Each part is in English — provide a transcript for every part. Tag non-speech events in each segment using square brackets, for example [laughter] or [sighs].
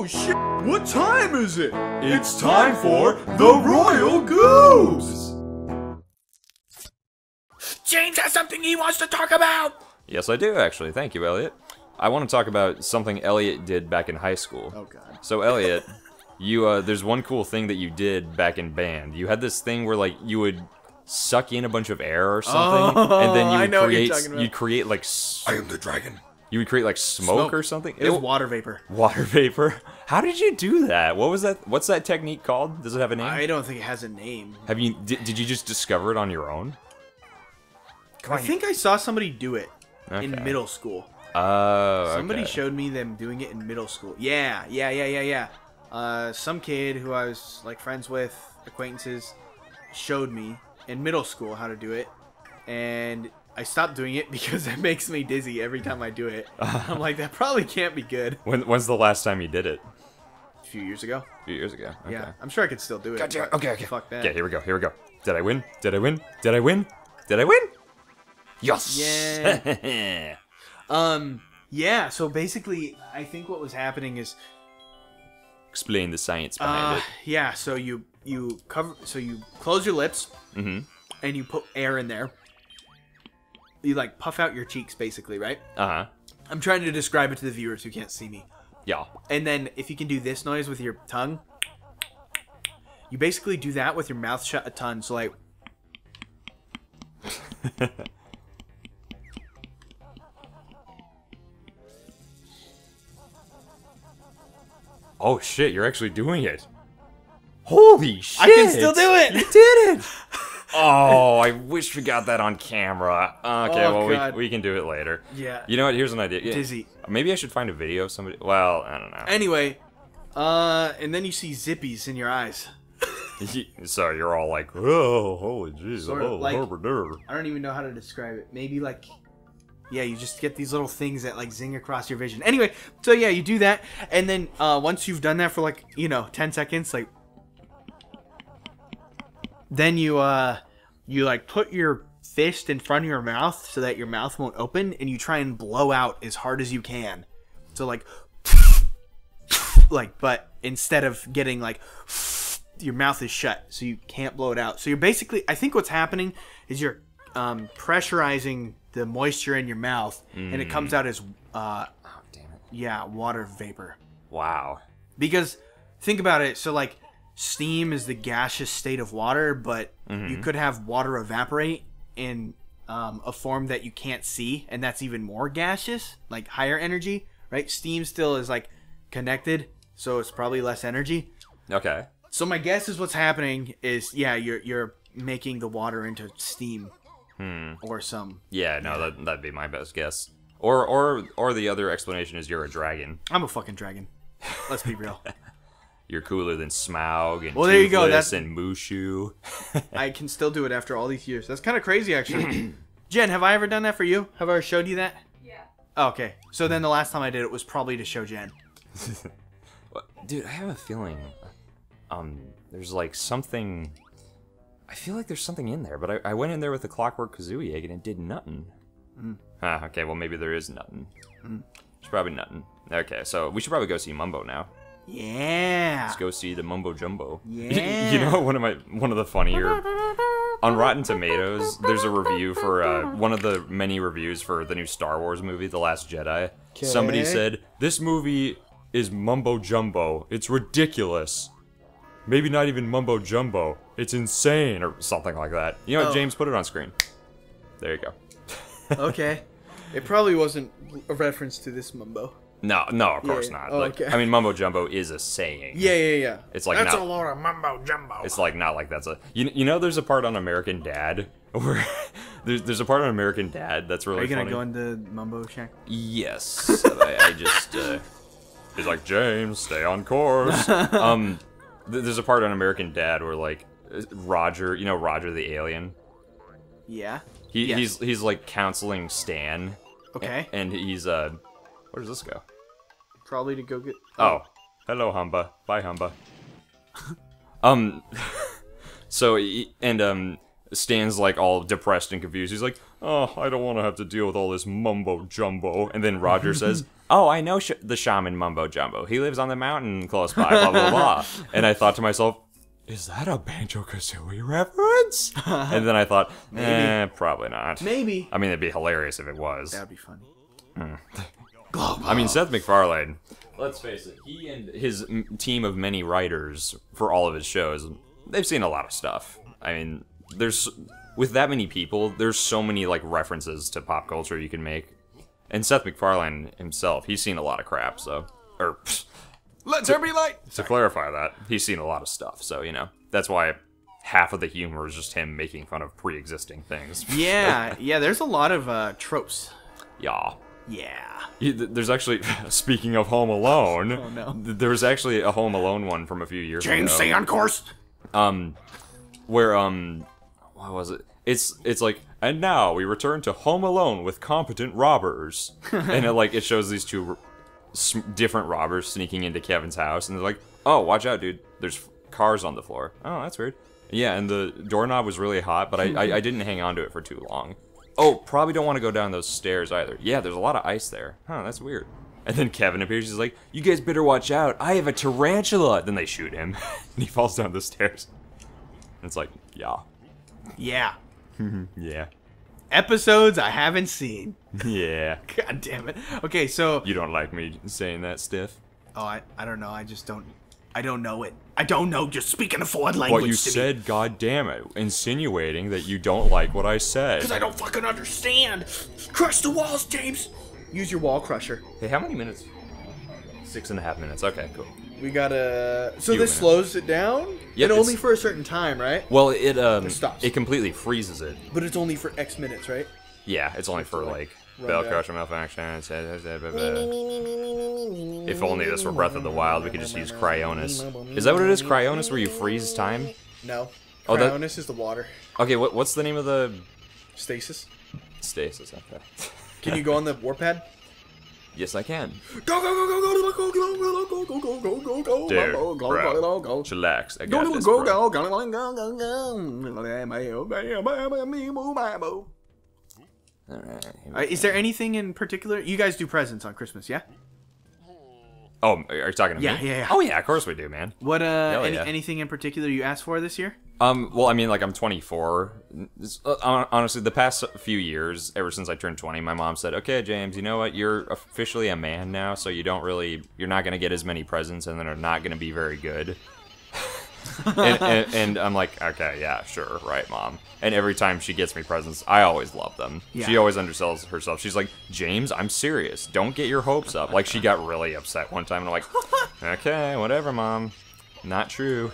Oh shit! What time is it? It's time for the Royal Goobs! James has something he wants to talk about! Yes, I do actually. Thank you, Elliot. I want to talk about something Elliot did back in high school. Oh god. So Elliot, you uh, there's one cool thing that you did back in band. You had this thing where like you would suck in a bunch of air or something, and then you Oh, [laughs] I would know what you're create you'd create like I am the dragon. You would create like smoke, or something. It was water vapor. water vapor. [laughs] How did you do that? What was that? What's that technique called? Does it have a name? I don't think it has a name. Have you did, did you just discover it on your own? I think I saw somebody do it in middle school. Oh, Somebody okay. showed me them doing it in middle school. Yeah, yeah, yeah, yeah, yeah. Uh, some kid who I was like friends with, acquaintances, showed me in middle school how to do it, and I stopped doing it [laughs] because it makes me dizzy every time I do it. [laughs] I'm like, that probably can't be good. When, when's the last time you did it? A few years ago. A few years ago. Okay. Yeah, I'm sure I could still do it. Gotcha. Okay, okay. Fuck that. Okay, here we go. Here we go. Did I win? Did I win? Did I win? Did I win? Yes. Yeah. Um. Yeah. So basically, I think what was happening is Explain the science behind Uh, it. yeah. So you you cover. So you close your lips, Mm -hmm. and you put air in there. You like puff out your cheeks, basically, right? Uh huh. I'm trying to describe it to the viewers who can't see me. Yeah. And then if you can do this noise with your tongue, you basically do that with your mouth shut a ton. So like, Oh shit! You're actually doing it. Holy shit! I can still do it. You did it. [laughs] oh, I wish we got that on camera. Okay, Oh, well God. we, we can do it later. Yeah. You know what? Here's an idea. Yeah, Dizzy. Maybe I should find a video of somebody. Well, I don't know. anyway, uh, and then you see zippies in your eyes. [laughs] so you're all like, oh, holy jeez, Sort of oh, like- herb, herb." I don't even know how to describe it. Maybe like, yeah, you just get these little things that like zing across your vision. Anyway, so yeah, you do that, and then uh, once you've done that for like you know ten seconds, like, then you uh, you like put your fist in front of your mouth so that your mouth won't open, and you try and blow out as hard as you can. So like, [laughs] like, but instead of getting like [laughs] your mouth is shut, so you can't blow it out. So you're basically, I think what's happening is you're um, pressurizing the moisture in your mouth, and it comes out as, uh, Oh, damn it! yeah, water vapor. Wow. Because think about it. So like, steam is the gaseous state of water, but you could have water evaporate in um, a form that you can't see, and that's even more gaseous, like higher energy, right? Steam still is like connected, so it's probably less energy. Okay. So my guess is what's happening is yeah, you're you're making the water into steam. Or some Yeah, no, that that'd be my best guess. Or or or the other explanation is you're a dragon. I'm a fucking dragon. Let's be real. [laughs] You're cooler than Smaug and Well, there you go, Toothless that's- and Mushu. [laughs] I can still do it after all these years. That's kind of crazy actually. [clears throat] Jen, have I ever done that for you? Have I ever showed you that? Yeah. Oh, okay. So then the last time I did it was probably to show Jen. [laughs] Dude, I have a feeling um there's like something I feel like there's something in there, but I, I went in there with the clockwork kazooie egg and it did nothing. Mm. Ah, okay, well maybe there is nothing. It's probably nothing. Okay, so we should probably go see Mumbo now. Yeah. Let's go see the Mumbo Jumbo. [laughs] Yeah. you know, one of my one of the funnier on Rotten Tomatoes. There's a review for uh, one of the many reviews for the new Star Wars movie, The Last Jedi. Somebody said this movie is mumbo jumbo. It's ridiculous. Maybe not even mumbo jumbo. It's insane or something like that. You know what, Oh. James? Put it on screen. There you go. [laughs] okay. It probably wasn't a reference to this mumbo. No, no, of course Yeah. not. Oh, like, okay. I mean, mumbo jumbo is a saying. Yeah, yeah, yeah. It's like That's not, a lot of mumbo jumbo. It's like not like that's a you, you know there's a part on American Dad [laughs] where there's there's a part on American Dad that's really Are you gonna funny. go into mumbo shack? yes, I, I just uh, [laughs] he's like James, stay on course. [laughs] um, th- there's a part on American Dad where like uh, Roger, you know Roger the alien. Yeah. He, Yes. He's he's like counseling Stan, Okay. and he's uh, where does this go? Probably to go get. Oh, hello, Humba. Bye, Humba. [laughs] um, [laughs] so and um, Stan's like all depressed and confused. He's like, "Oh, I don't want to have to deal with all this mumbo jumbo." And then Roger says, [laughs] "Oh, I know sh- the shaman mumbo jumbo. He lives on the mountain close by." Blah blah blah. and I thought to myself, "Is that a Banjo Kazooie reference?" and then I thought, "Eh, probably not." Maybe. I mean, it'd be hilarious if it was. That'd be funny. I mean, Seth MacFarlane. Let's face it, he and his team of many writers for all of his shows, they've seen a lot of stuff. I mean, there's with that many people, there's so many like references to pop culture you can make. And Seth MacFarlane himself, he's seen a lot of crap. So, or [laughs] Let there be light. to clarify that, he's seen a lot of stuff. So you know, that's why half of the humor is just him making fun of pre-existing things. Yeah, [laughs] yeah. There's a lot of uh, tropes. yeah. Yeah. There's actually, [laughs] speaking of Home Alone, Oh, no. th- there was actually a Home Alone one from a few years James, ago. stay on course. um, where um, what was it? It's it's like, and now we return to Home Alone with competent robbers, [laughs] and it like it shows these two r- s- different robbers sneaking into Kevin's house, and they're like, oh, watch out, dude! There's f- cars on the floor. Oh, that's weird. Yeah, and the doorknob was really hot, but I I, I didn't hang on to it for too long. Oh, probably don't want to go down those stairs either. Yeah, there's a lot of ice there. Huh, that's weird. And then Kevin appears. He's like, "You guys better watch out! I have a tarantula." Then they shoot him, [laughs] and he falls down the stairs. And it's like, yeah, Yeah. [laughs] yeah, Episodes I haven't seen. [laughs] yeah. God damn it. Okay, so You don't like me saying that, Stiff? oh, I, I don't know. I just don't. I don't know it. I don't know, just speaking a foreign language What you to me. said, God damn it, insinuating that you don't like what I said. Because I don't fucking understand. Crush the walls, James. Use your wall crusher. Hey, how many minutes? Six and a half minutes. Okay, cool. We gotta. So Few this slows it down. Yep, and only for a certain time, right? Well, it um, it, stops. it completely freezes it. But it's only for X minutes, right? Yeah, it's only for like run bell crusher malfunction. If only this were Breath of the Wild, we could just use Cryonis. Is that what it is? Cryonis, where you freeze time? No. Oh, that- Cryonis is the water. Okay, what, what's the name of the Stasis. stasis? Okay. Can you go on the warpad? yes, I can. Go go go go go go go go go go go go go go Dude, go go bro. go go go Chillax. I go got go this, go bro. go go go go Alright, here we Uh, Is there anything in particular? You guys do presents on Christmas, yeah? Oh, are you talking to Yeah, me? yeah, yeah. Oh yeah, of course we do, man. What uh? Hell Any, yeah. Anything in particular you asked for this year? Um, well, I mean, like I'm 24. Uh, Honestly, the past few years, ever since I turned 20, my mom said, "Okay, James, you know what? You're officially a man now, so you don't really, you're not gonna get as many presents, and they're not gonna be very good." [laughs] and, and, and I'm like, okay, yeah, sure, right, mom. And every time she gets me presents, I always love them. She always undersells herself. She's like, James, I'm serious. Don't get your hopes up. Like she got really upset one time, and I'm like, [laughs] okay, whatever, mom. Not true.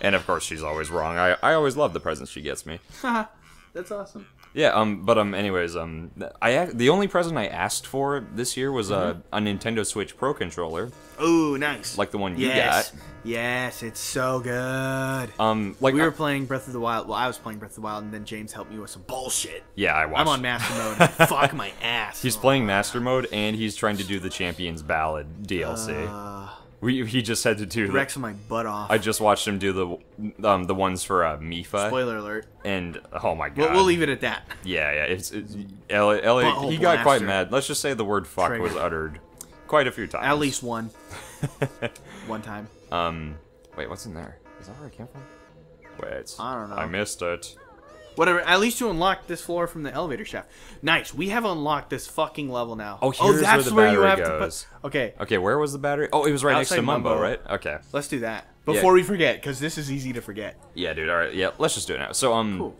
and of course, she's always wrong. I, I always love the presents she gets me. [laughs] That's awesome. Yeah, um, but um, anyways, um, I the only present I asked for this year was uh, a Nintendo Switch Pro controller, Oh, nice. like the one you yes, got. yes, it's so good. Um, like we I- were playing Breath of the Wild. Well, I was playing Breath of the Wild, and then James helped me with some bullshit. yeah, I watched. I'm on master mode. [laughs] Fuck my ass. He's playing Master Mode, and he's trying to do the Champions Ballad DLC. Uh, we, he just had to do. Rex my butt off. I just watched him do the um the ones for uh, Mipha, Spoiler alert. and oh my god. We'll, we'll leave it at that. Yeah, yeah. It's, it's Elliot, Elliot he got quite mad. Let's just say the word "fuck" Trigger. was uttered quite a few times. At least one. [laughs] one time. Um, wait, what's in there? Is that where it came from? Wait, I don't know. I missed it. Whatever. At least you unlocked this floor from the elevator shaft. Nice. We have unlocked this fucking level now. Oh, here's where the battery goes. put. Okay. Okay, where was the battery? Oh, it was right next to Mumbo, Mumbo. right? Okay. Let's do that before we forget, because this is easy to forget. Yeah, dude. All right. Yeah, let's just do it now. So, um, Cool.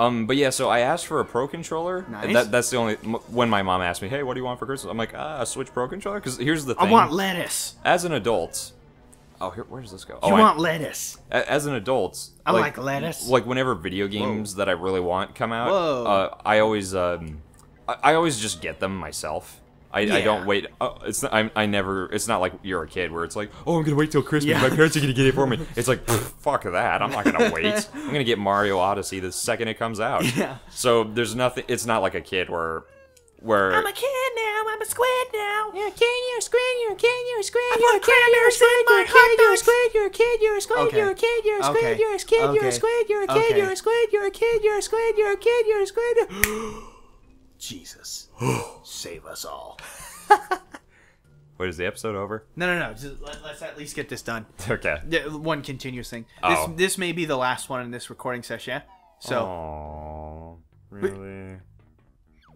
um, but yeah. So I asked for a Pro controller. Nice. That, that's the only m- when my mom asked me, "Hey, what do you want for Christmas?" I'm like, "Ah, a Switch Pro controller." Because here's the thing: I want lettuce. as an adult. Oh, here. Where does this go? Oh, You I- want lettuce? a- as an adult. I like lettuce. Like whenever video games that I really want come out, uh, I always um, I, I always just get them myself. I, I don't wait. Oh, it's not, I, I never. It's not like you're a kid where it's like, oh, I'm gonna wait till Christmas. Yeah. My parents are gonna get it for me. [laughs] It's like, fuck that. I'm not gonna wait. I'm gonna get Mario Odyssey the second it comes out. [laughs] Yeah. So there's nothing. It's not like a kid where, where I'm a kid now. I'm a squid now. Yeah, can you, Squid, you, can you? you're a kid. You're a squid, you're a kid, you're a squid, you're a kid, you're a squid, you're a kid, you're a squid, Okay. you're a squid. You're a kid, you're a squid, Okay. you're a squid. You're a kid, you're Okay. a kid. You're a squid, you're a kid, Okay. you're a kid. You're a squid, you're a kid, you're a squid, you're a [gasps] kid, you're a squid. Jesus, [gasps] save us all. [laughs] Wait, is the episode over? No, no, no. Just let, let's at least get this done. [laughs] Okay. Yeah, one continuous thing. Oh. This this may be the last one in this recording session. Yeah? So, Oh, really?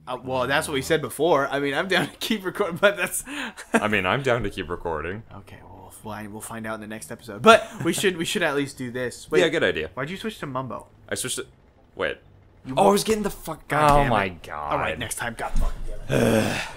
Uh, well, that's what we said before. I mean, I'm down to keep recording, but that's [laughs] I mean, I'm down to keep recording. okay. Well, we'll find we'll find out in the next episode. But we should we should at least do this. Wait, yeah, good idea. why'd you switch to Mumbo? I switched it. Wait. Oh, I was getting the fuck. God oh damn it. my god. All right, next time. God fucking damn it. [sighs]